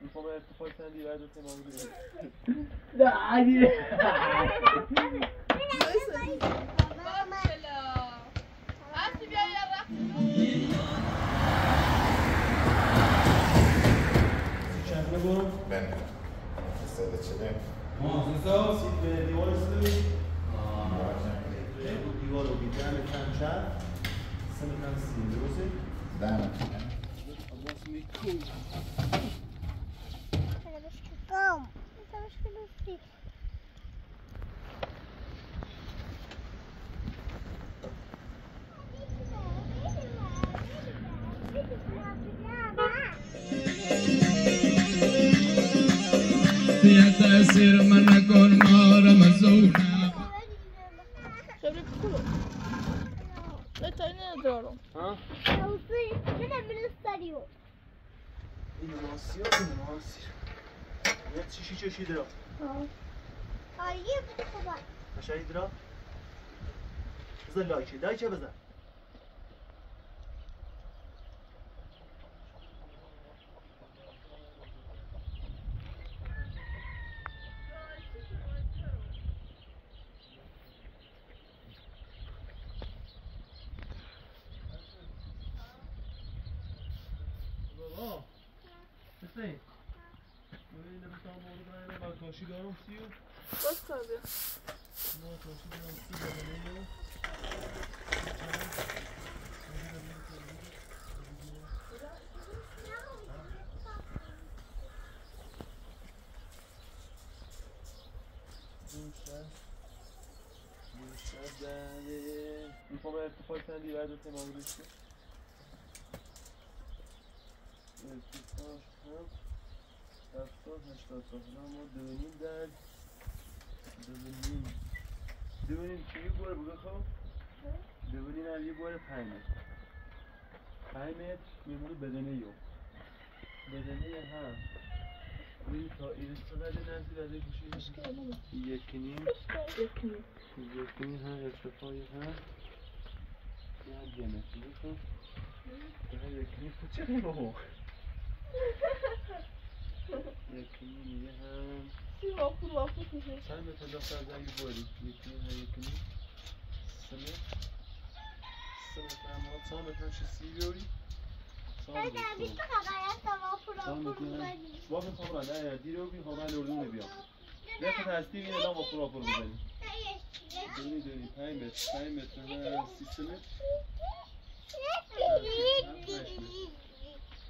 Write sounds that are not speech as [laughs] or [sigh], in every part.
می‌خوام ارتفاع سندی بعد تمام نه هستی بیا یه رفت چند برو Bene. Stai decidendo? سیب به دیوار رسیده بود دیوار رو Me cool. Agora eu fico bom. Agora eu fico frio. Siyata sir manakon mara mazuna چیشی چشی درا قشنگی درا بزن لایکه لایکه بزن 시간 씨유. 버스터드. 뭐 시간 씨유 Il faut mettre faut faire un livre de tes membres dessus. Et puis, je prends. هفتاد هشتاد تا ما دو نیم در دو نیم دو و نیم که یه بار بگه خب؟ دو نیم هم یه بار پنج متر. پنج متر میمونه بدنه یو بدنه هم. این تا این استقدر نزدیک از این کشی یک نیم. یک نیم. هم ارتفاعی هم یه یه متر. بکن یک نیم چه یک نیم یه هم سی واپور واپور کشید چند متر داخل از این باری یک نیم هم یک نیم سه متر سه متر هم ها چند متر هم چه سی بیاری چند متر واقعا خب را نه دیر رو بی خواهد اردون بیا یه دونی پنج متر پنج متر هم سی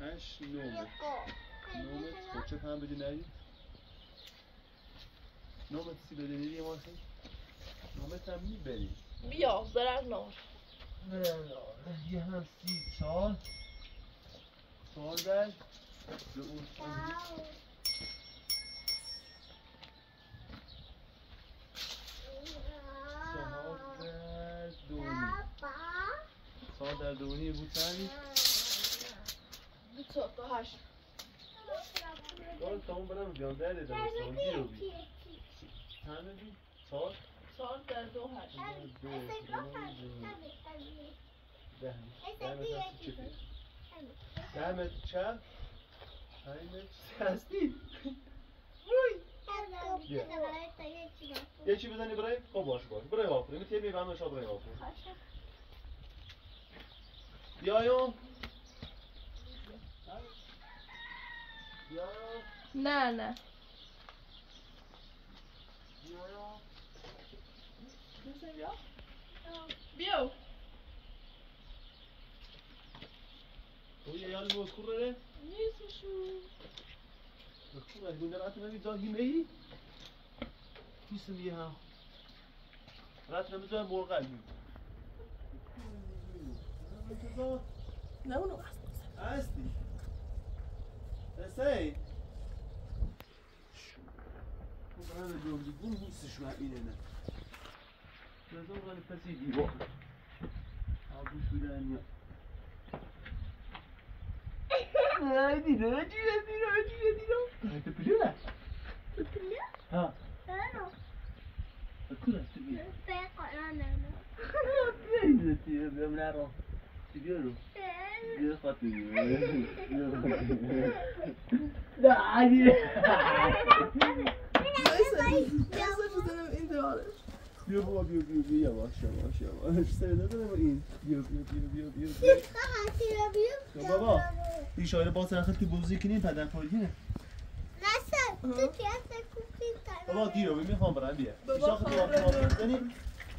هشت نو نومت خودشت هم بده نری نومت سی بده نری یه ماسه نومت هم می‌بری. بیا برن نومت یه هم سی چهار. چهار بر به اون سال در دونی بود چند؟ 28 Doğru tamam bana mı diyorsun? Değer edin. Tamam diyor bir. Sen ne diyorsun? Çağır. Çağır der do her. ده دهمت رفتی چه پیر دهمت چپ دهمت سه هستی یکی بزنی برای خب باش باش برای آفرین تیمی شاد برای آفرین بیایم না না بيو. وهي يا المذكورة ليه؟ نيسو شو مذكورة تقول رأت نبي داهي مهي تسميها رأت نبي داهي مورغا لونه أحسن. أستي. هم رات نمی جا مرغ علی نه اونو هستی حسین تو برای جمعی گون نیستش من اینه نه لازم غنی پسی دیوار آبوش بیدن یا نه دیدم دیدم دیدم دیدم دیدم پلیونه ها کور است بیا بیا بیا بیا بیا بیا بیا خاطری بیا بابا بیا بیا بیا یواش یواش یواش سیده داره با این بیا بیا بیا بیا بیا بیا بابا اشاره با سرخت که بوزی کنیم پدر پایینه بابا گیرو ببین می‌خوام برم بیا بابا اشاره تو خانم. آقا می‌زنیم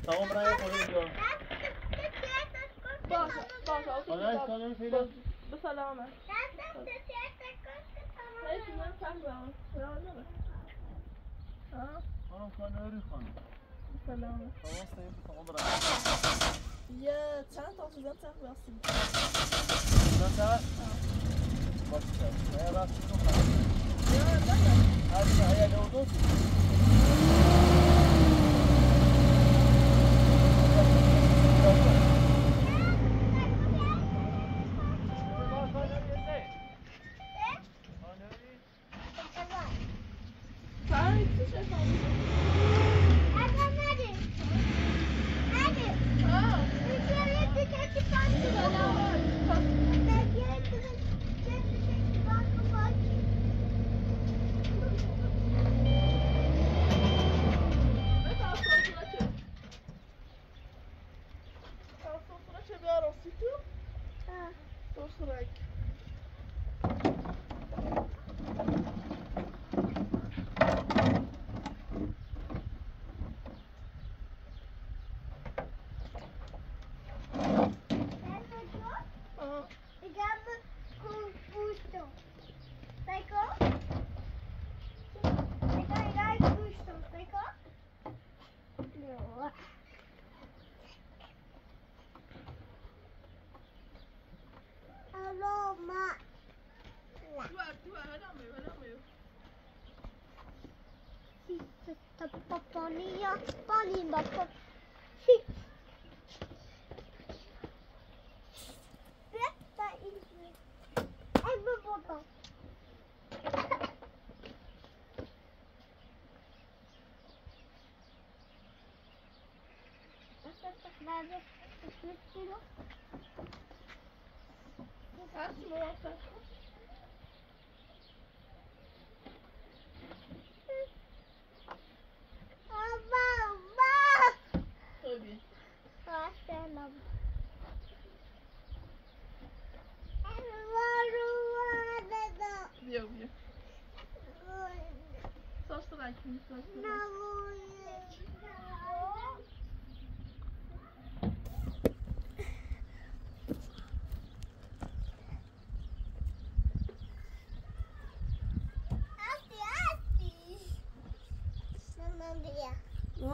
تمام برای خونه بیا Basta, basta, auf jeden Fall. Alles, Fehler. Bis Alarme. Das ist das erste Kuss getan. Helfen wir Tango. Ja, ne? Ha? Oğlum sen öğretmen. Selam. Tamam sen tamam bırak. Ya sen tam sen sen varsın. Sen sen. Bak sen. Ya bak sen. Ya bak. Hadi hayal oldu. 爸爸，你要抱你吗？爸爸。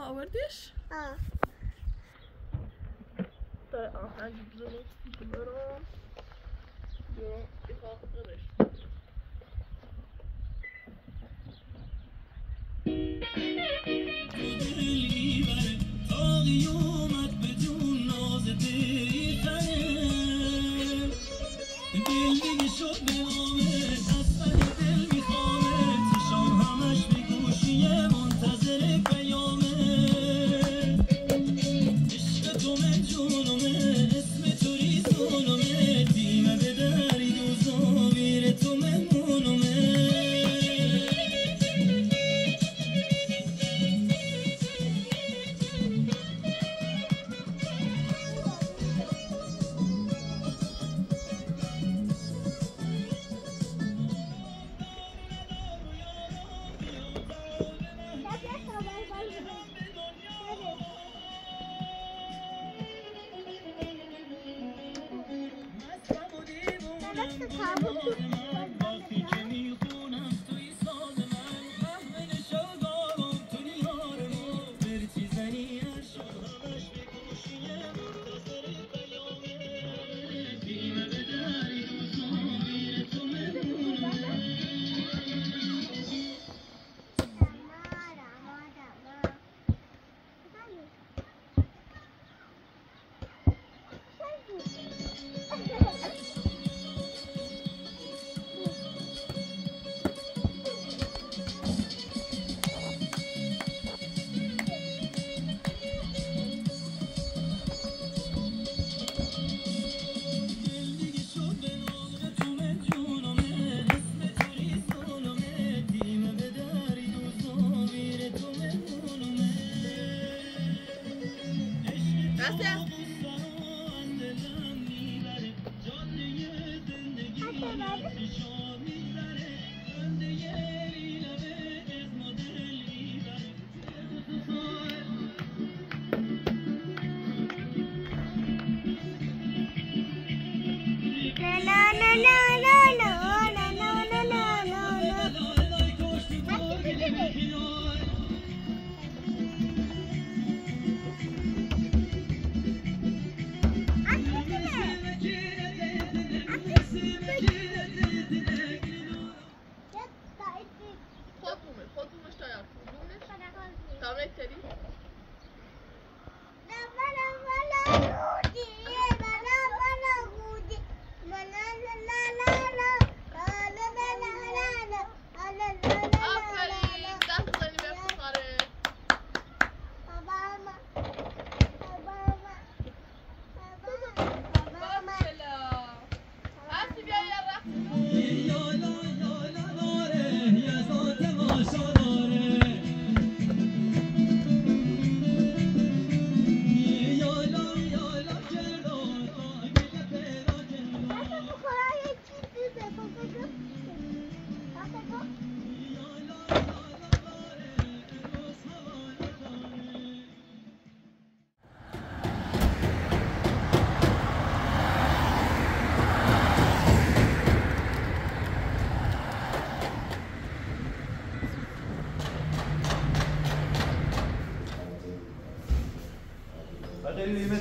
آوردیش؟ آه. طيب احنا نجيب لهم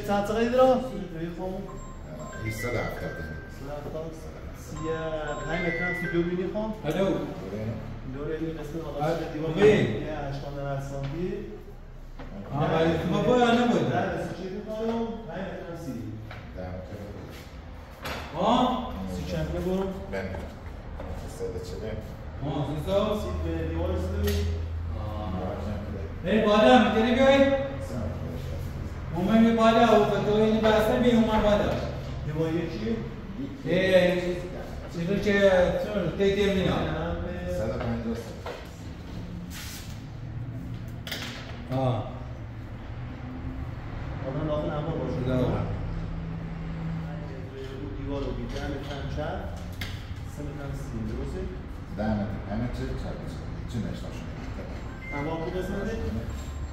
تاع تغيدرا فيكم يستدعى فكرتني سي هاي كان في دومينيكم ألو دوري اللي بس هذا ديوان يا شلون أنا صندي آه ما بقى أنا بقول لا بس شي هاي كان سي ها سي شان بقول بن أستاذ شباب ها سي ديوان سي آه إيه بعدها ممكن يجي من می بازم که تو این باسته می عمر باشه یهو یه چی دیتس چیز نشه چون دیتیم نمی‌خواد صدا کن دوست آ اونم اونم نامو بودیدو یه دیوول ویتامین چند تا سه تا سه روز بعد از اینکه اتم چاکش شماش اما وقتی بسازید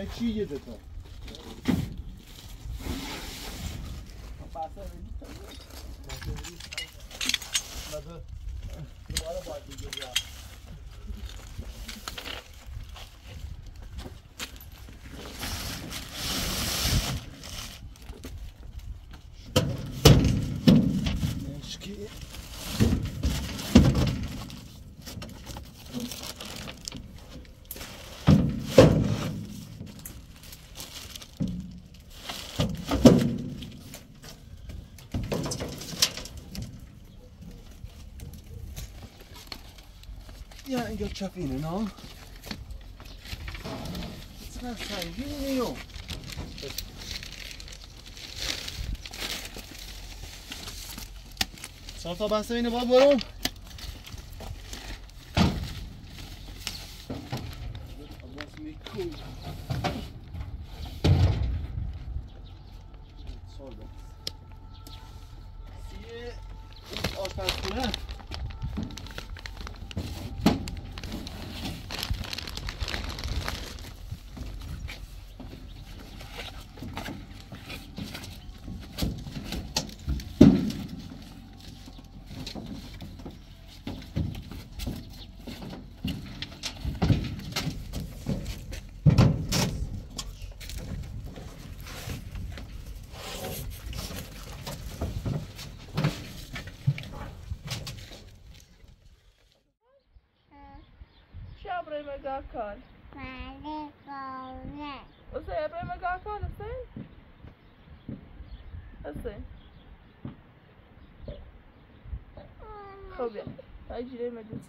我吃一只。یا اینجا چفینه نه چقدر سنگینه یو چهار تا بسته اینه باید برم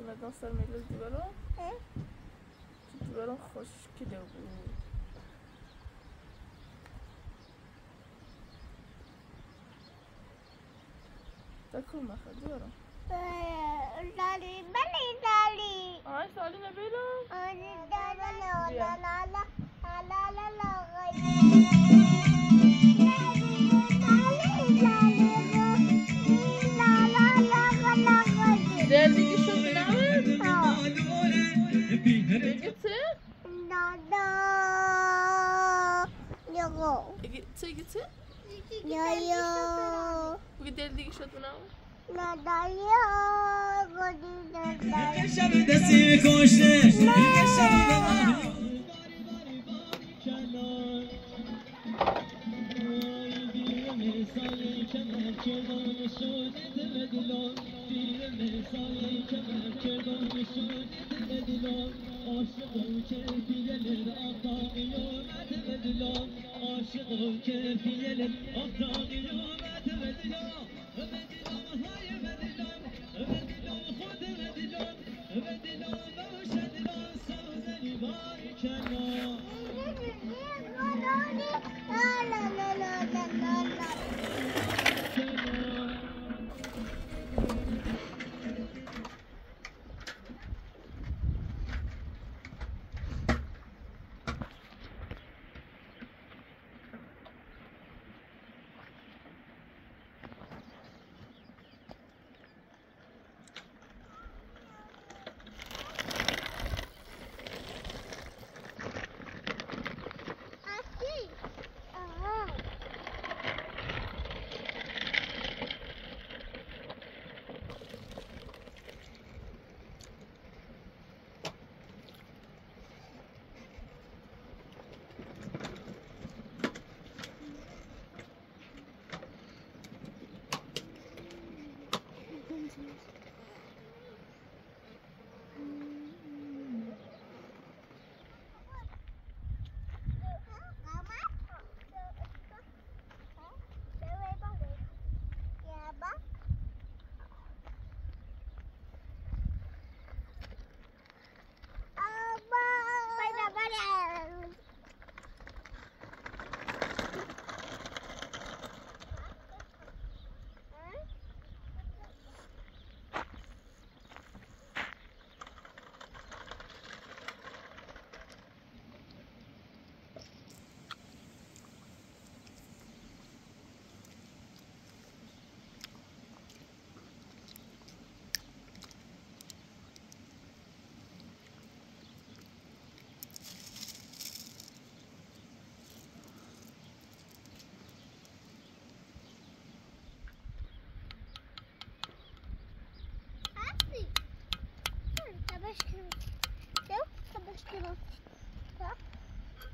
مدن سر میلز دیبرو دیبرو خوش کده بود؟ تکون مخد دیبرو لالی بله لالی. آی سالی نبیرو آره لالا لالا. No. Say it, say Yo yo. We did the shot now. Aşık o çekilir atamıyor تبدلا عاشق كيف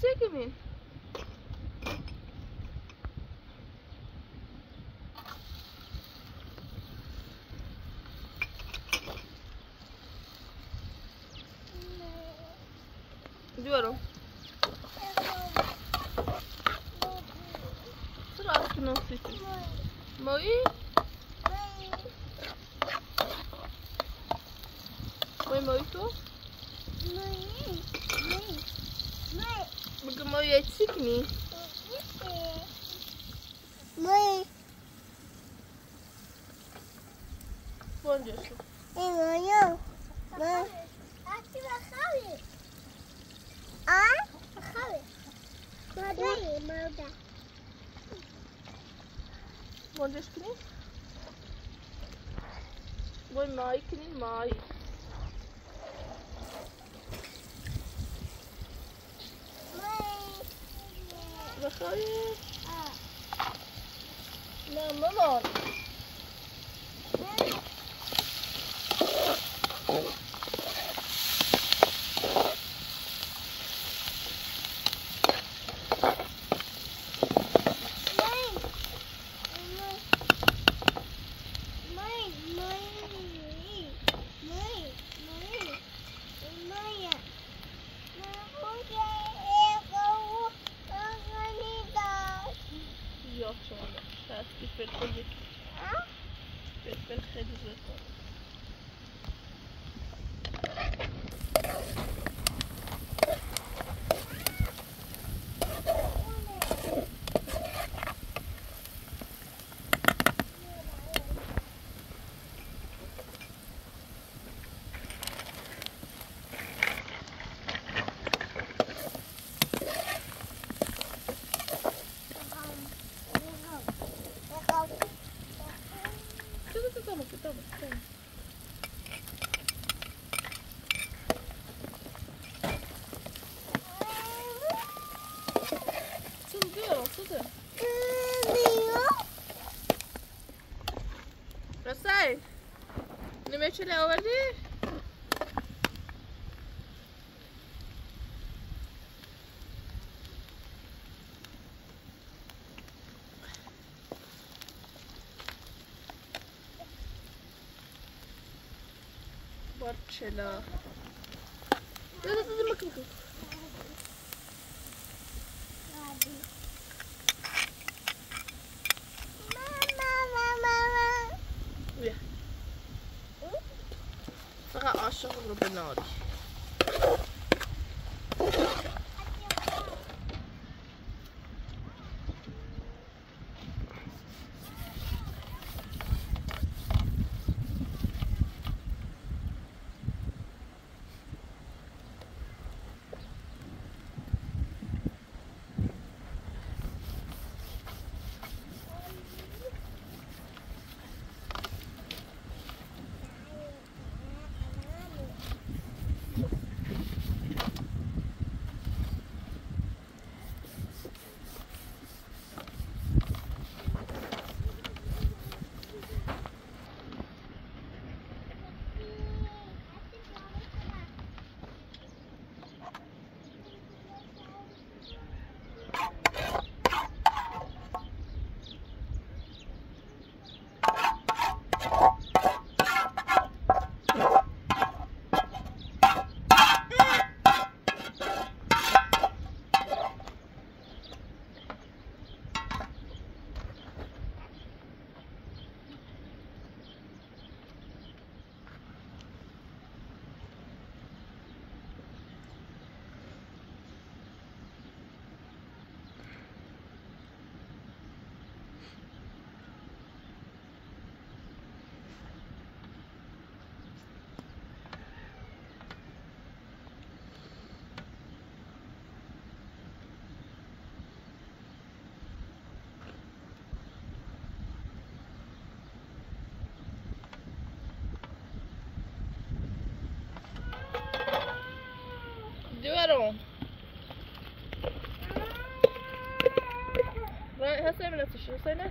seca, velho. Juro. Gördüğünüz gibi. Bu may, kinin may. چله آوردی؟ بار چلا نه نه نه selber dazu Schluss sein, ne?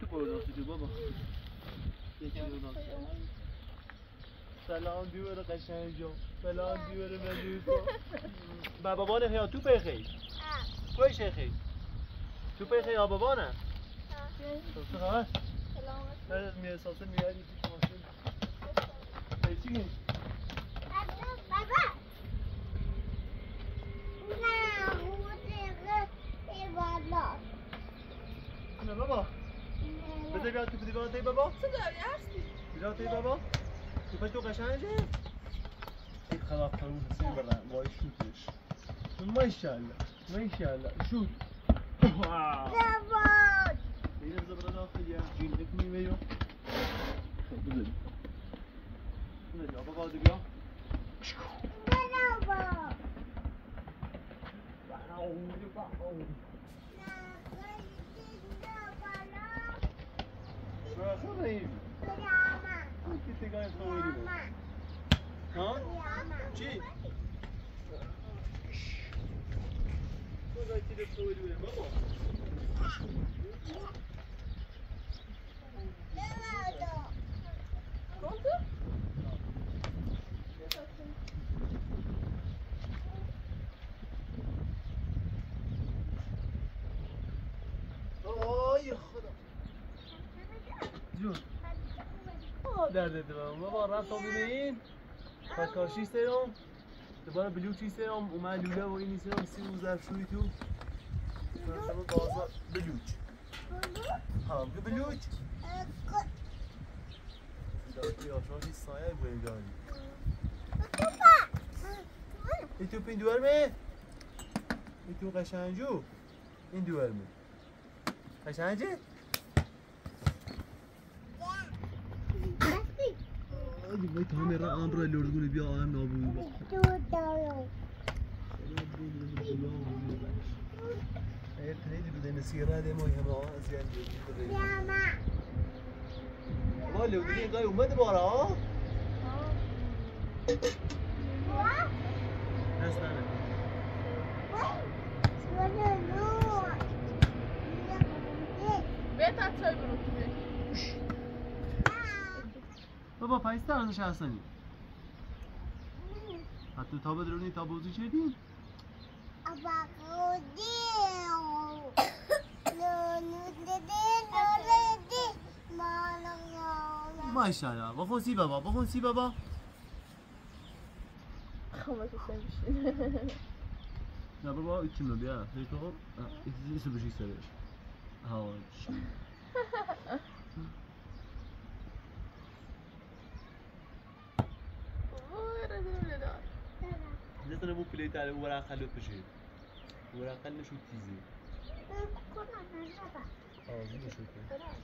تو بابا. یکی دو سلام دیور قشنگ جا. سلام دیور ملیسا. [laughs] بابا نه یا تو بخیر توی شیخی تو بخیر یا بابا نه تو خبر سلام. ساسن میاد تو ماشین. چی نه بابا. بذار بیاد تو دیوار تی بابا چه داری هستی؟ بیاد تی بابا تو تو قشنگه این خلاف فرمون حسین برن وای شوتش ماشاءالله ماشاءالله شوت این بذار برا داخل یه جین Nossa, olha aí, O que tem ganho com ele, velho? Hã? Ti? Quando vai tirar o olho, irmão? Quanto? درد دلم بابا رفت ببینین پکاشی سرم. دوباره بلوچی سرم. اومد لوله و اینی سرم. سی روز افشوی تو. بلوچ. ها بلوچ. دادی سایه بوین داری این تو پین دوارمه این تو قشنجو؟ این دوارمه قشنجه؟ آدی وای کامرا امر لردگونه بیا آم نابود ايه تريد بدنا نسير هذا مو يهم زين والله لو بدي قاي وما تبغى ها ناس انا بابا پایسته ازش هستنی حتی تا بدرونی تا بوزی چردی ماشاءالله. بخون سی بابا بخون سی بابا. نه بابا içimde بیا. هی تو ikisi bir şey ha لا لا لا لا لا لا لا لا لا لا لا لا لا لا لا لا لا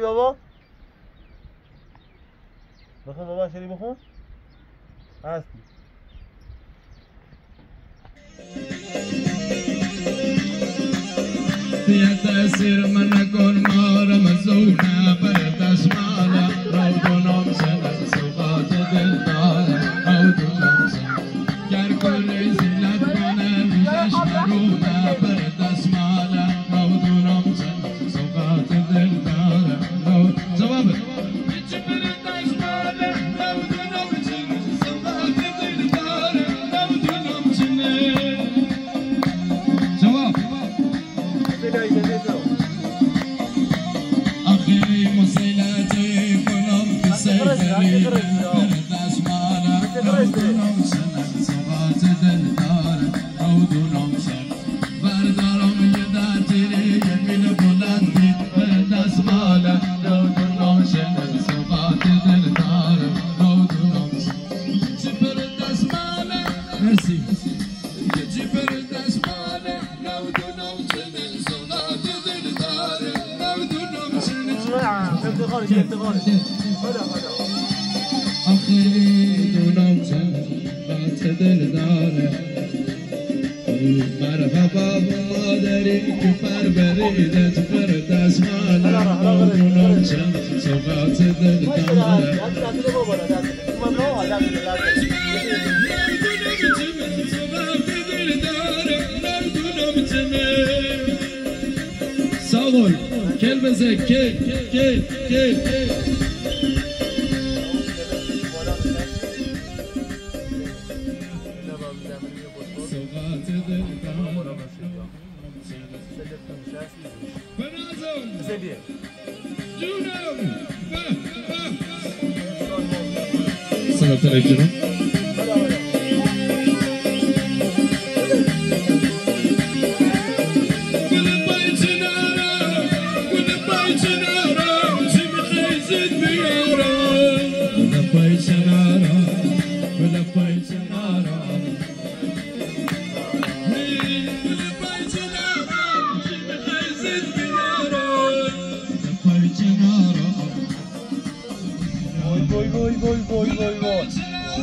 بابا بخو بابا شري بخو هاستي يا تأثير من أكون مارا مزونا برا Kasmana, Rautonam Sen.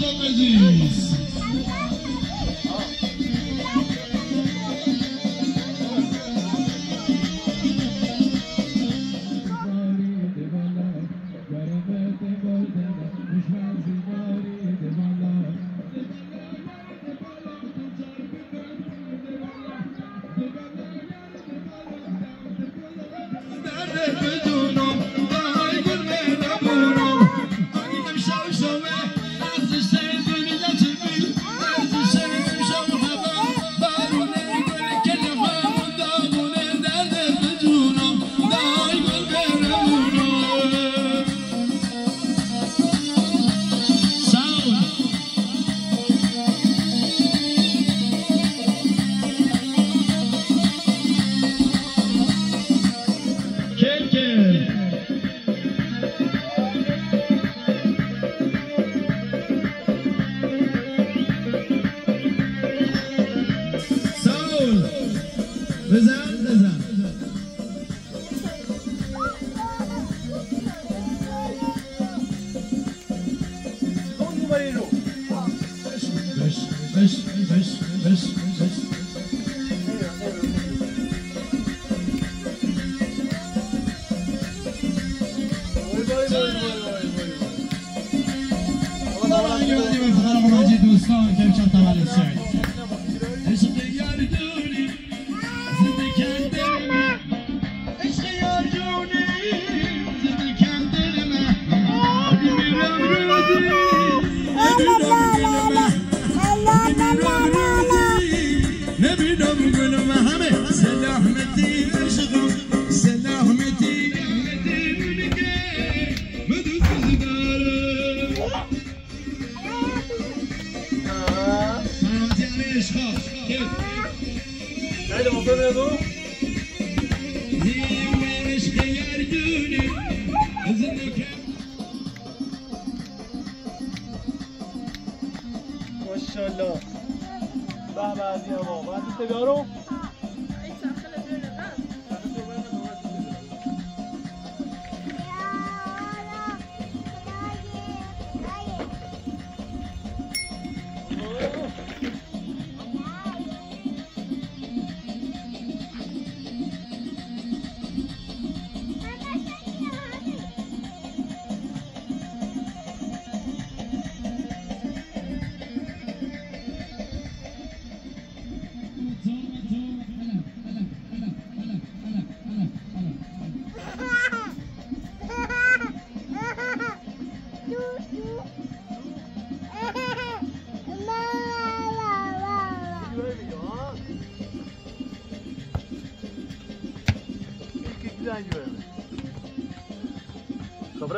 Lopes.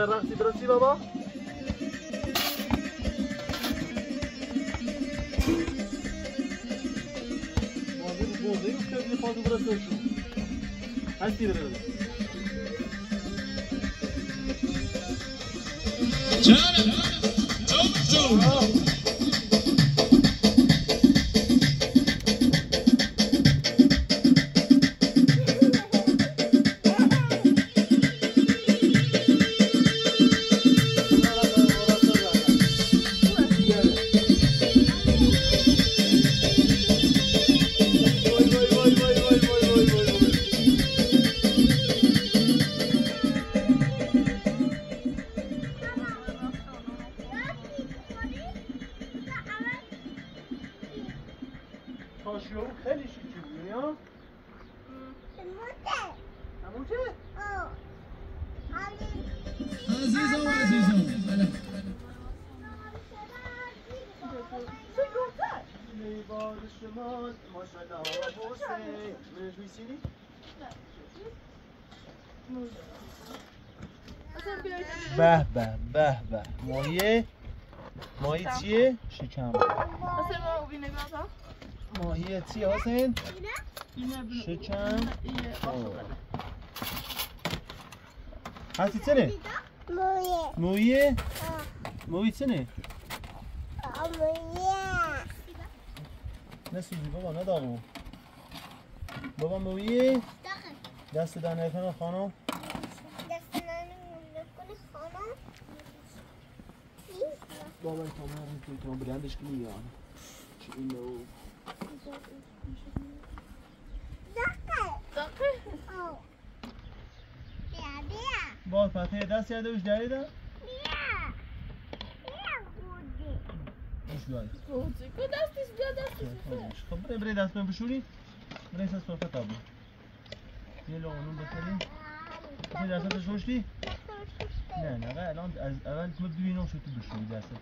sampai reaksi bersih Bapak. Bozinho, bozinho, que eu ia falar do Brasil. Aqui, ماهی چیه حسین؟ اینه بینه شکم اینه هستی چنه؟ مویه؟ مویی چنه؟ نسوزی بابا نداغو بابا مویه؟ دست در نکنه خانم بابا کامل رو توی برندش کنی یا چی اینو باز پته دست یاده اوش دریده؟ اوش داری. کو دستش بیا دستش خب بره بره دست من بشوری. بره سه صرفه تابو یه لغنون بخوریم. بخوری دستت شوشتی؟ نه نه الان از اول تو ببینم شو تو بشوری دستت.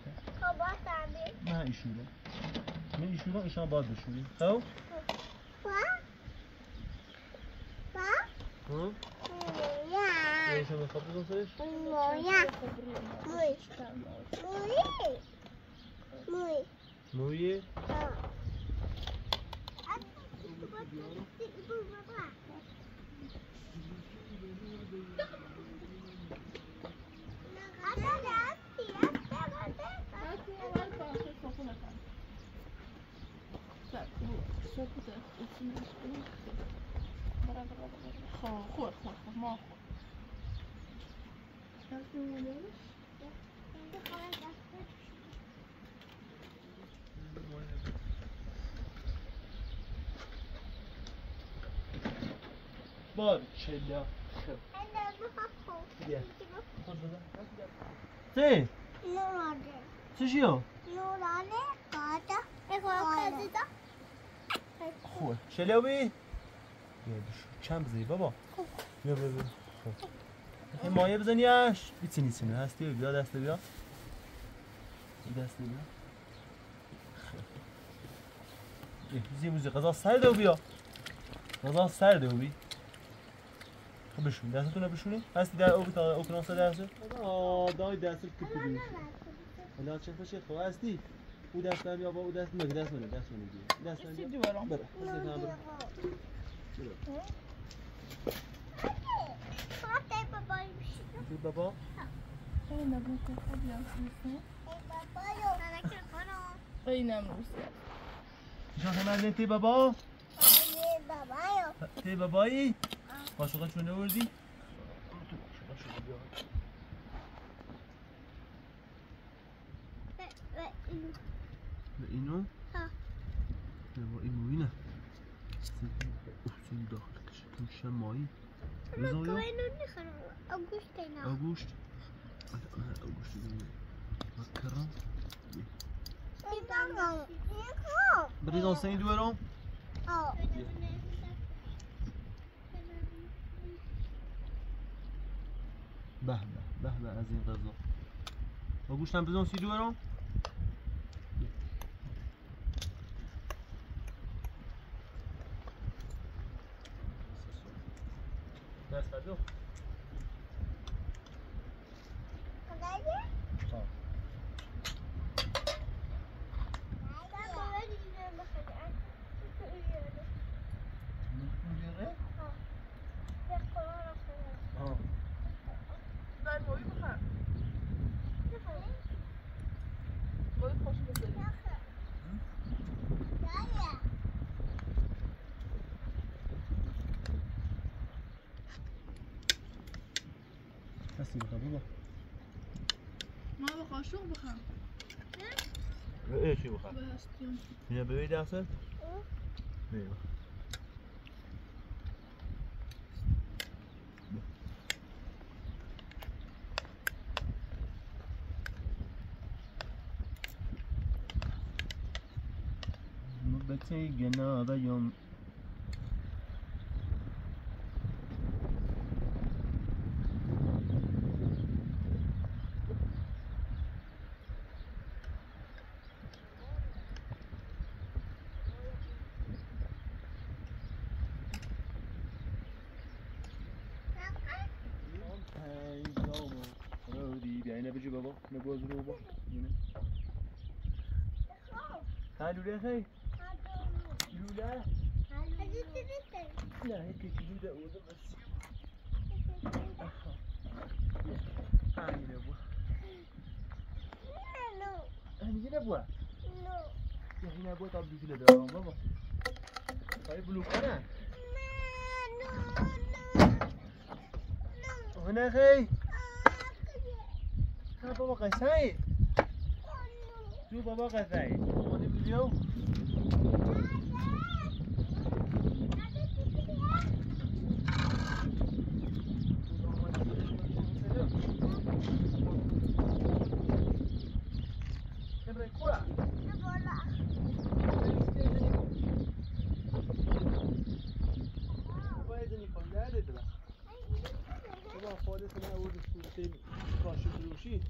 نه ایشوره. من ایشوره ایشان باز بشوری خب؟ ها؟ ایشان بخواب بزن سرش؟ söküde. Etsin bir şey yok. Bara bara bara. Ha, hor hor hor. Ma hor. Nasıl oluyormuş? Şimdi kolay gelsin. Barcella. Gel. Sì. Non lo so. Ci sono? Non lo so. Cosa? E qualcosa? شلیو بی؟ بیا بشو چند بزنی بابا؟ بیا بیا بیا. خب. این مایه بزنیش بیتی نیسینه هستی؟ بیا دست بیا. دست بیا. خب. زی موزی غذا سرده و بیا. غذا سرده و بی. خب بشون. دستتون بشونی هستی در او تا او کناسه درسه آه دای دستت که بگیری حالا چه خوشه خب هستی؟ او دست من بیا با او دست من دست من دست من بیا دست بیا دیوارم بره دست من بره بی بابا؟ اینم روسیه شان همه تی بابا. تی بابایی. قاشقا چون نوردی. به اینو؟ ها. با این موی نه. افتون داخل کشه کم شمایی بزن یا آگوشت آره آره آگوشت دیگه مکرم. بریزان سنی دو برام به به به به از این غذا. آگوشتم بزن سی دو Desce, vai, viu? بخواه بابا. ما با قاشق بخور بخواه به هستیم اینا ببین دسته نیو بچه گنا و goes over, you know. تعال ولا خي لولا. لا هيك جديدة ولا بس. تعالي يا. ابو هني هنا ابو هنا ابو طب كده ده بابا. طيب لو أنا هنا خي Sana baba kaysa aí. Tu baba kaysa aí. Onu biliyor musun? Olha, essa é a outra, فروشی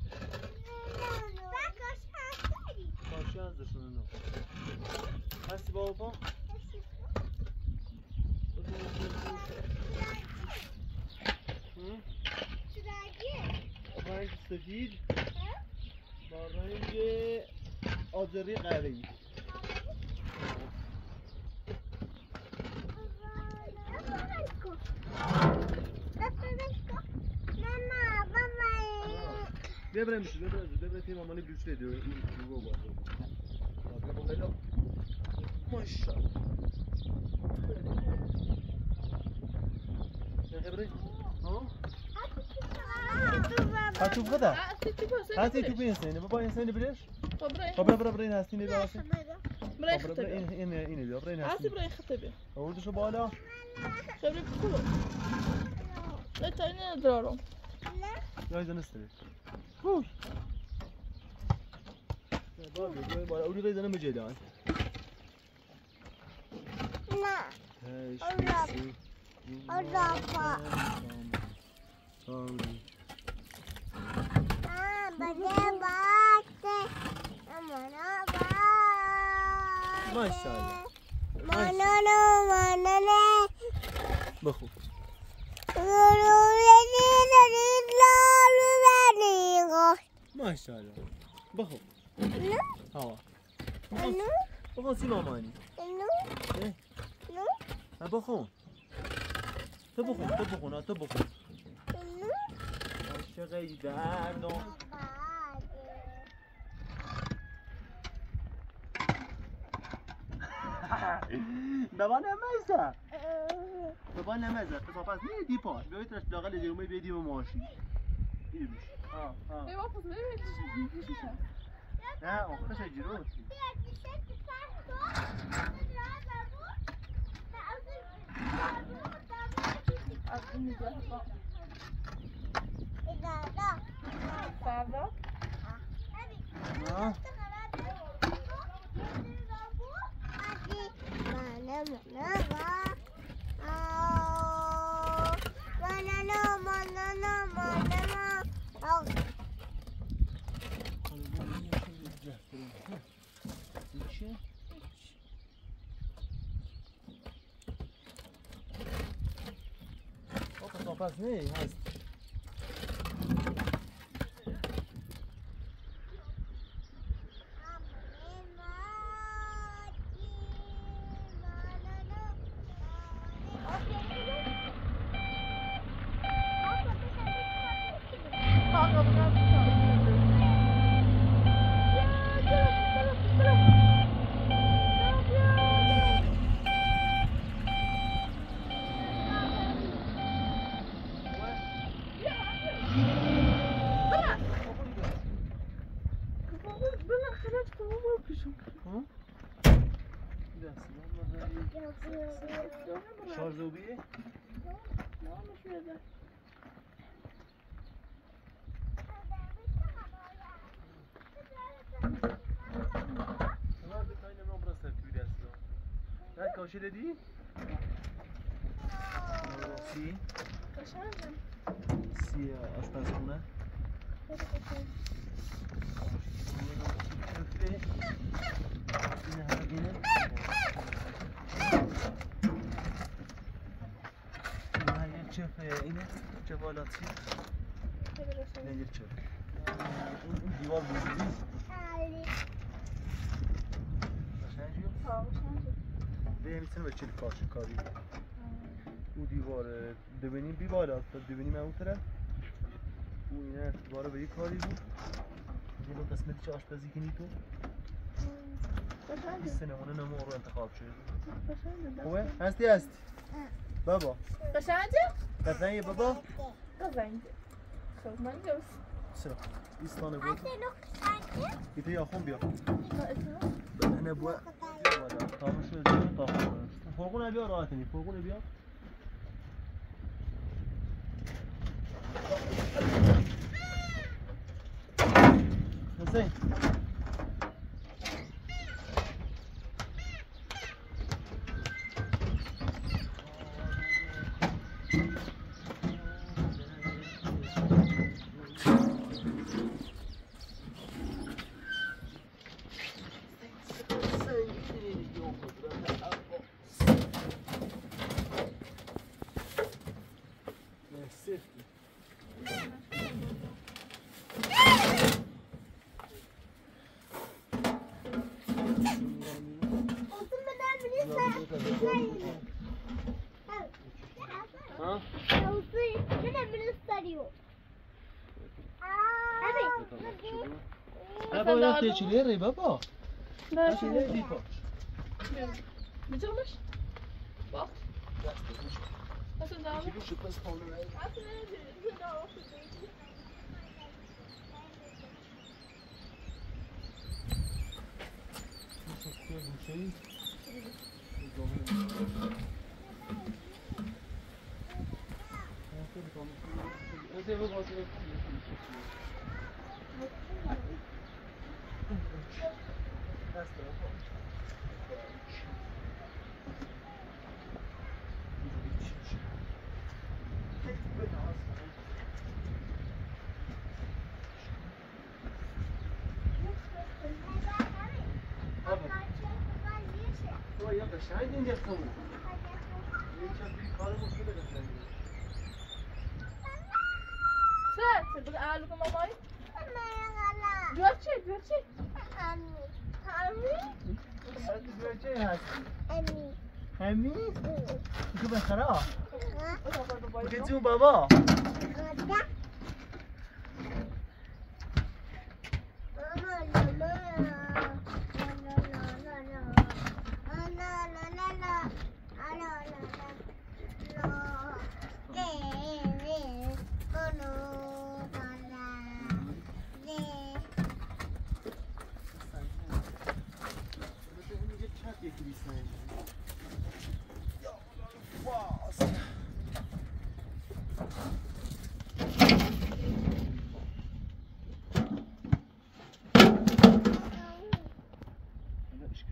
کاشی ازشون نه هستی پا. رنگ سفید. با رنگ آجری قهوه‌ای ببرم میشه ببرم ببرم تیم مامانی بلوچ دیده این رو با بابا بلا ماشاءالله ببرم ها هاتو بده هستی چی پس هستی تو بینسینه بابا اینسینه بلش برای خب برا برا این هستی نبی هستی برای خب برا خطبه این این اینه بیا برا این هستی هستی برای خطبه آوردشو بالا خبری بخور نه تا اینه ندارم یا زنسته هوی بالا بیا بالا اولی قیدنه مجدان هش سوری ماشاءالله بخو ماشاءالله. بخو. هوا بخو. سی مامانی؟ ها بخون تو بخون تو بخون ها، تو بخون عاشق [laughs] بابا نمزه بابا نمزه تو پس نه دی پاش. بیایید ترش لاغل دیومه بیدیم ماشی Eu vou fazer isso. Não, você vai dizer isso? Não, você vai dizer isso? Não, você vai dizer isso? Não, não, não. Pass নেই można zrobić? No, myślę, że... Sadece kaynan obraz tepki dersin o. Ha kaşe dedi? Si. Kaşe mi? Si, aşkın sana. Şimdi her gelin. Günün. Yine çöp yine cevalatı. Ne bir çöp. Divar bozuldu. به می‌تونه به چلی کارش کاری او دیوار ببینیم بی بالا تا ببینیم اون طرف او اینه دیوار به یک کاری بود یه دو قسمتی چه آشپزی کنی تو بیست نمونه نمو رو انتخاب شده خوبه؟ هستی هستی بابا؟ قطعا یه بابا قشنگه خب من درست سرا ایستانه بود یه تو یاخون بیا نه بوا بالا تامش شده تا فرقونه بیا راحت نی فرقونه keçileri baba. Her şeyleri bir parça. aşağı ineceğiz tabii. Geçen bir karı mutlu da götürebiliriz. Sen, sen bu ağırlıkla mamayı. Göçek, göçek. Anne. هستی بچه هستی همی؟ تو بخرا بگه تو بابا میگه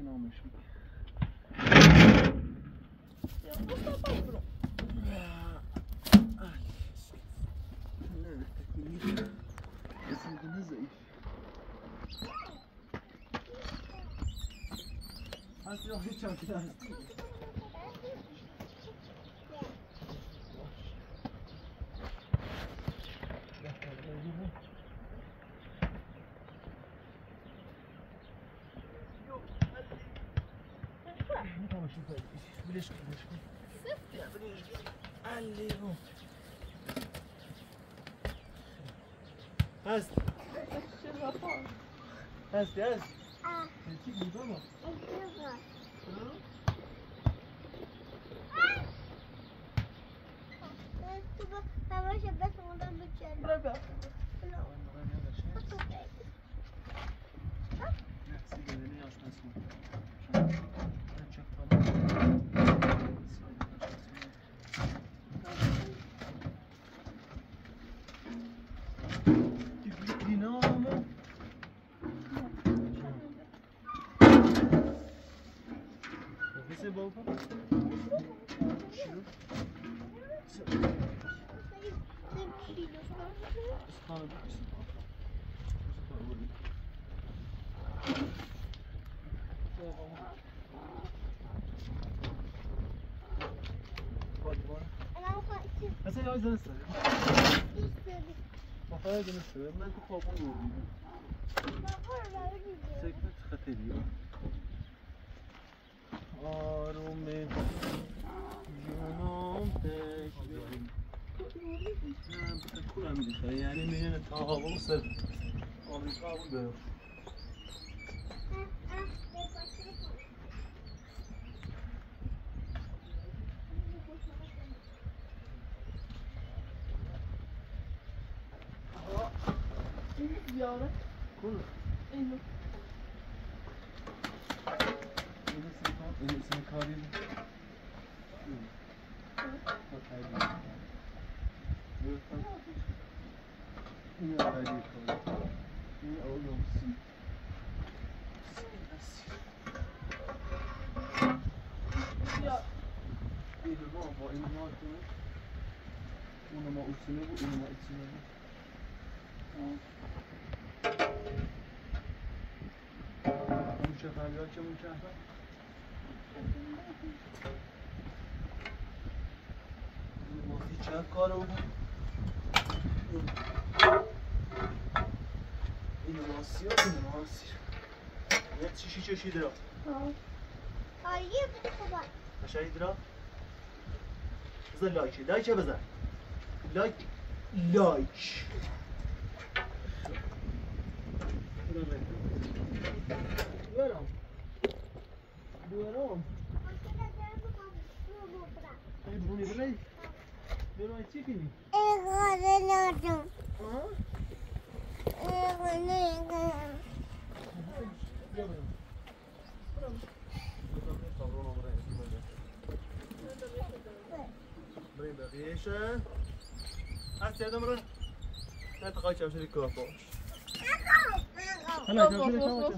olmuşum. Nasıl yok hiç arkadaşlar. Yes, yes. Ah. Chiqui, vamos. canı severim. Kafaya canı severim. Ben de korkma yoruldum. Sekme çıkart ediyor. Ağrım benim. Canım tek benim. Yani bu da kuran bir şey. Yani benim de tahavulu severim. Abi tahavul benim. Yavrum. Konu. Elim. Elimsin tamam. Elimsin kahveyi. Bak kahveyi. Evet. Yine kahveyi kaldı. Yine oğlum. Ya. Elim ama elim altına. Unuma uçuna bu, unuma içine bu. Tamam. Bir akşam muçafa Masi çak kar oldu این ماسی ها این ماسی یه چیشی چشی درا آیه بده خوبا قشنگی درا بزن لایک لایک بزن لایک لایک Ini Riesje. Acht jij dan maar. Net een gaatje als je de klap was. Hallo, ik heb je de klap